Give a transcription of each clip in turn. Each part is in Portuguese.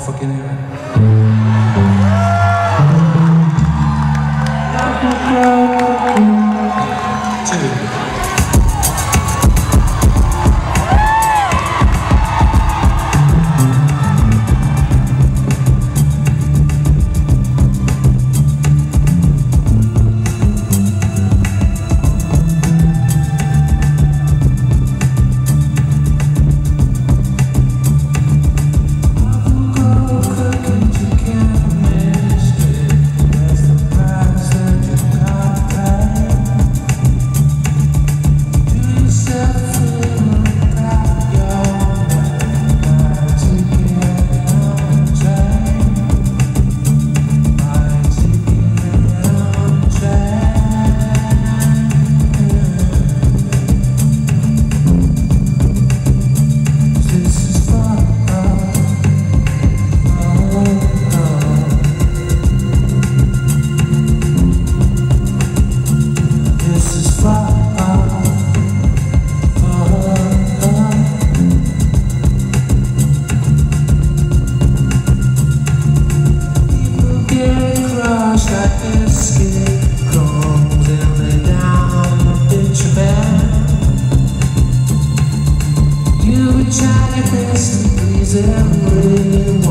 motherfucking era. Né? everyone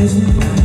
mesmo.